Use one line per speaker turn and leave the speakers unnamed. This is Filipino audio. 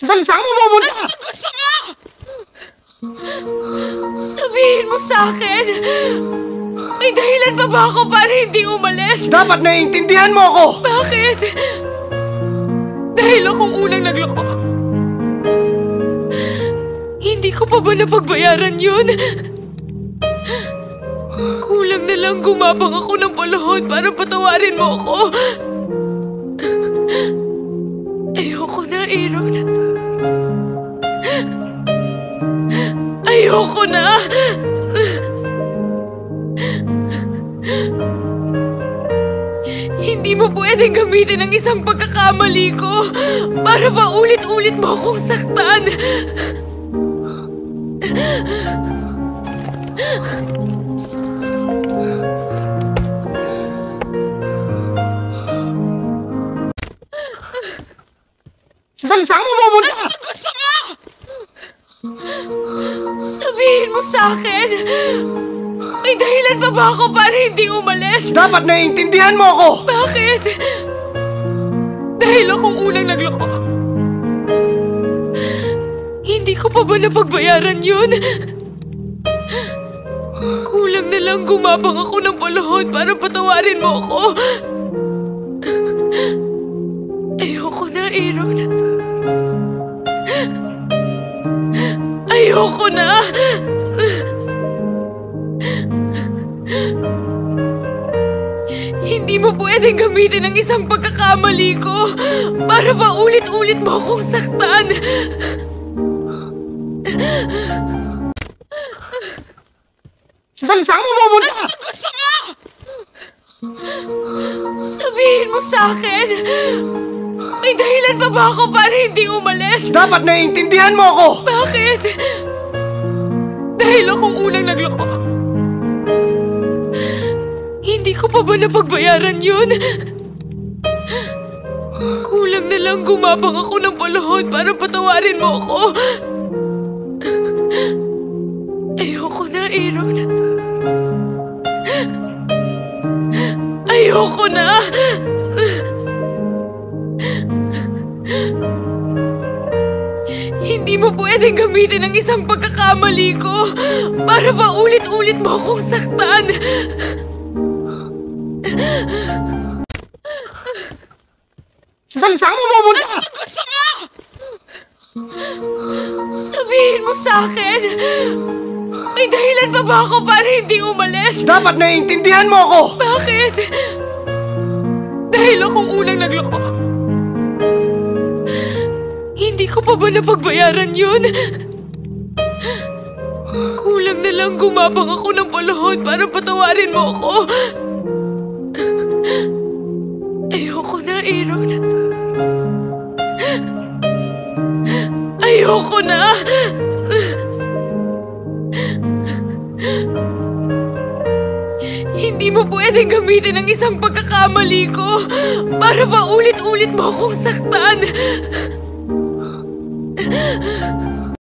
Sandali, saan ka pumunta?
Gusto mo! Sabihin mo sa akin, may dahilan pa ba ako para hindi umalis?
Dapat naiintindihan mo ako!
Bakit? Dahil akong unang nagloko. Hindi ko pa ba napagbayaran yun? Kulang na lang gumabang ako ng palahon para patawarin mo ako. Ayoko na, Aaron. Ayoko na! Hindi mo pwedeng gamitin ang isang pagkakamali ko para pa ulit-ulit mo akong saktan.
Sandali, saan ka pumunta?
Gusto mo! Sabihin mo sa akin, may dahilan pa ba ako para hindi umalis?
Dapat naiintindihan mo ako!
Bakit? Dahil akong unang nagloko. Hindi ko pa ba napagbayaran yun? Kulang na lang gumabang ako ng palahon para patawarin mo ako. Ayoko na, Aaron. Ayoko na! Hindi mo pwedeng gamitin ang isang pagkakamali ko para pa ulit-ulit mo akong saktan.
Sandali, saan ka pumunta?
Gusto mo! Sabihin mo sa akin, may dahilan pa ba ako para hindi umalis?
Dapat naiintindihan mo ako!
Bakit? Dahil akong unang nagloko. Hindi ko pa ba napagbayaran yun? Kulang na lang gumabang ako ng palahon para patawarin mo ako. Ayoko na, Aaron. Ayoko na! Hindi mo pwedeng gamitin ang isang pagkakamali ko para pa ulit-ulit mo akong saktan.
Sandali, saan ka pumunta?
Gusto mo! Sabihin mo sa akin, may dahilan pa ba ako para hindi umalis?
Dapat naiintindihan mo ako!
Bakit? Dahil akong unang nagloko. Hindi ko pa ba napagbayaran yun? Kulang na lang gumabang ako ng palahon para patawarin mo ako. Ayoko na, Aaron. Ayoko na! Hindi mo pwedeng gamitin ang isang pagkakamali ko para pa ulit-ulit mo akong saktan.